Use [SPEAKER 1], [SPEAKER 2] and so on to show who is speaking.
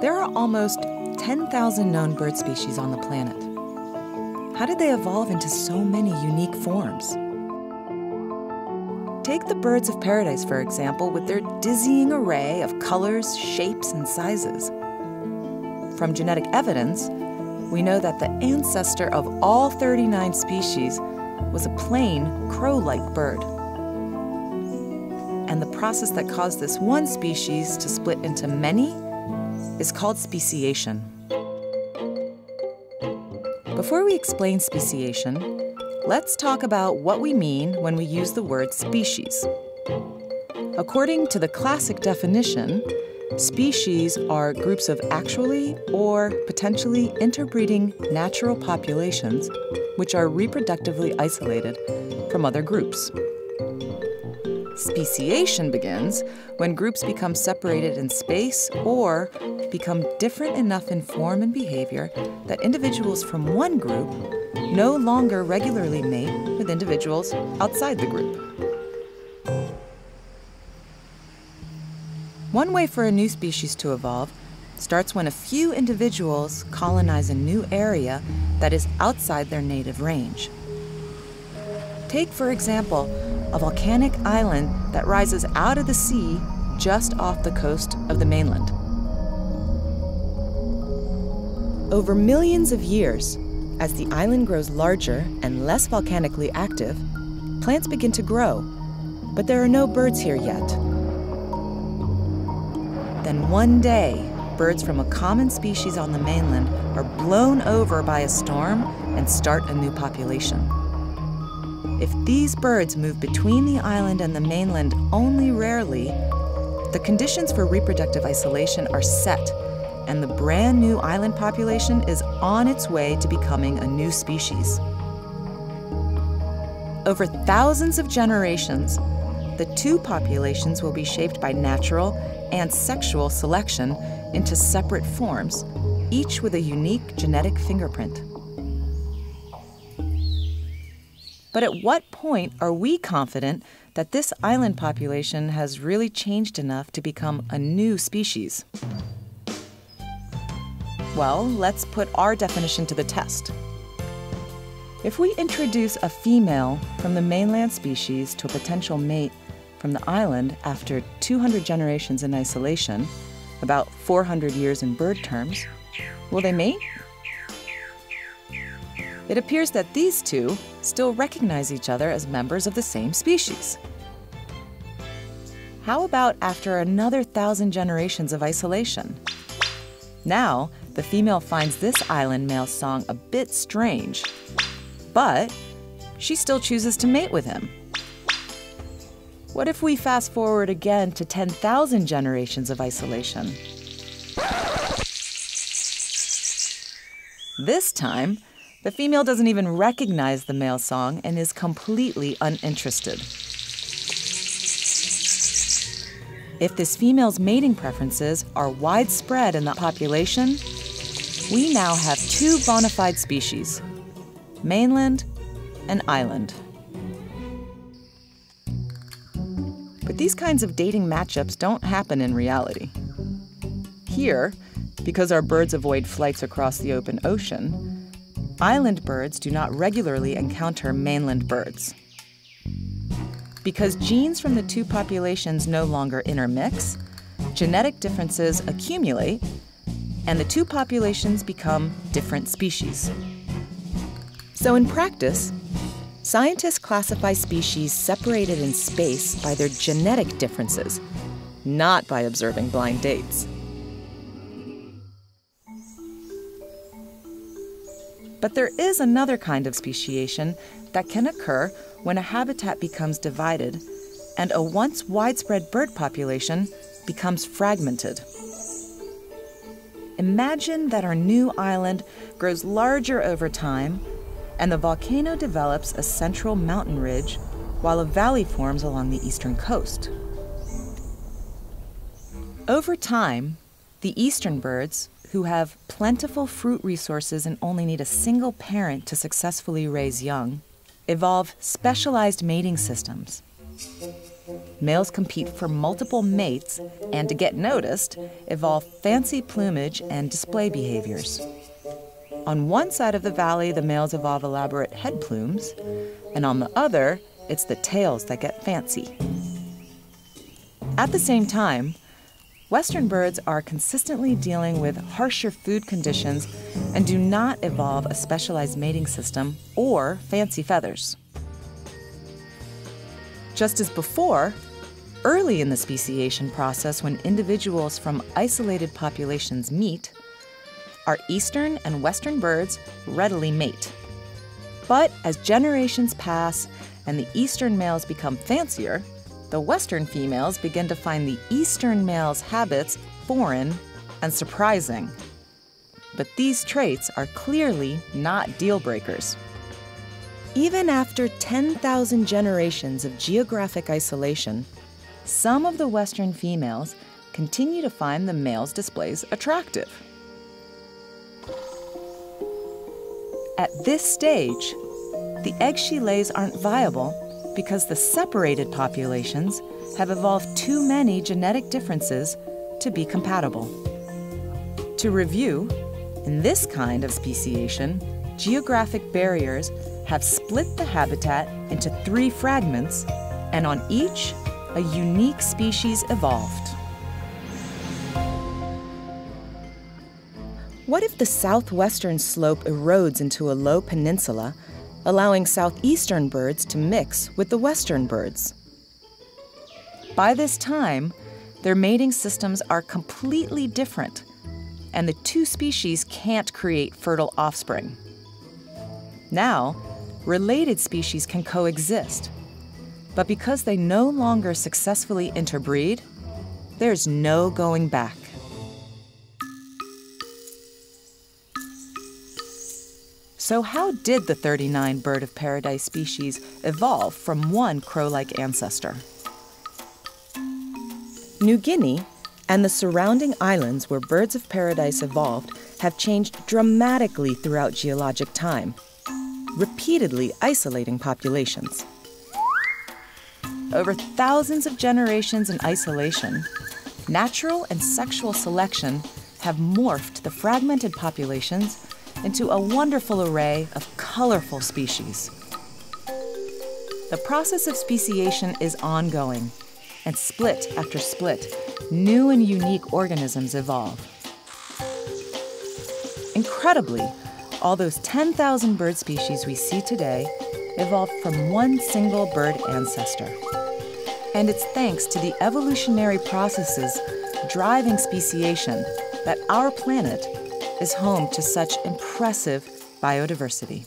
[SPEAKER 1] There are almost 10,000 known bird species on the planet. How did they evolve into so many unique forms? Take the birds of paradise, for example, with their dizzying array of colors, shapes, and sizes. From genetic evidence, we know that the ancestor of all 39 species was a plain crow like bird. And the process that caused this one species to split into many is called speciation. Before we explain speciation, let's talk about what we mean when we use the word species. According to the classic definition, species are groups of actually or potentially interbreeding natural populations which are reproductively isolated from other groups. Speciation begins when groups become separated in space or become different enough in form and behavior that individuals from one group no longer regularly mate with individuals outside the group. One way for a new species to evolve starts when a few individuals colonize a new area that is outside their native range. Take, for example, a volcanic island that rises out of the sea just off the coast of the mainland. Over millions of years, as the island grows larger and less volcanically active, plants begin to grow, but there are no birds here yet. Then one day, birds from a common species on the mainland are blown over by a storm and start a new population. If these birds move between the island and the mainland only rarely, the conditions for reproductive isolation are set, and the brand new island population is on its way to becoming a new species. Over thousands of generations, the two populations will be shaped by natural and sexual selection into separate forms, each with a unique genetic fingerprint. But at what point are we confident that this island population has really changed enough to become a new species? Well, let's put our definition to the test. If we introduce a female from the mainland species to a potential mate from the island after 200 generations in isolation, about 400 years in bird terms, will they mate? It appears that these two still recognize each other as members of the same species. How about after another thousand generations of isolation? Now, the female finds this island male's song a bit strange, but she still chooses to mate with him. What if we fast forward again to 10,000 generations of isolation? This time, the female doesn't even recognize the male song and is completely uninterested. If this female's mating preferences are widespread in the population, we now have two bona fide species mainland and island. But these kinds of dating matchups don't happen in reality. Here, because our birds avoid flights across the open ocean, island birds do not regularly encounter mainland birds. Because genes from the two populations no longer intermix, genetic differences accumulate, and the two populations become different species. So, in practice, scientists classify species separated in space by their genetic differences, not by observing blind dates. But there is another kind of speciation that can occur when a habitat becomes divided and a once widespread bird population becomes fragmented. Imagine that our new island grows larger over time and the volcano develops a central mountain ridge while a valley forms along the eastern coast. Over time, the eastern birds, who have plentiful fruit resources and only need a single parent to successfully raise young, evolve specialized mating systems. Males compete for multiple mates and, to get noticed, evolve fancy plumage and display behaviors. On one side of the valley, the males evolve elaborate head plumes, and on the other, it's the tails that get fancy. At the same time, Western birds are consistently dealing with harsher food conditions and do not evolve a specialized mating system or fancy feathers. Just as before, early in the speciation process, when individuals from isolated populations meet, our eastern and western birds readily mate. But as generations pass and the eastern males become fancier, the Western females begin to find the Eastern male's habits foreign and surprising. But these traits are clearly not deal breakers. Even after 10,000 generations of geographic isolation, some of the Western females continue to find the male's displays attractive. At this stage, the eggs she lays aren't viable because the separated populations have evolved too many genetic differences to be compatible. To review, in this kind of speciation, geographic barriers have split the habitat into three fragments, and on each, a unique species evolved. What if the southwestern slope erodes into a low peninsula allowing southeastern birds to mix with the western birds. By this time, their mating systems are completely different, and the two species can't create fertile offspring. Now, related species can coexist, but because they no longer successfully interbreed, there's no going back. So, how did the 39 bird of paradise species evolve from one crow like ancestor? New Guinea and the surrounding islands where birds of paradise evolved have changed dramatically throughout geologic time, repeatedly isolating populations. Over thousands of generations in isolation, natural and sexual selection have morphed the fragmented populations into a wonderful array of colorful species. The process of speciation is ongoing, and split after split, new and unique organisms evolve. Incredibly, all those 10,000 bird species we see today evolved from one single bird ancestor. And it's thanks to the evolutionary processes driving speciation that our planet is home to such impressive biodiversity.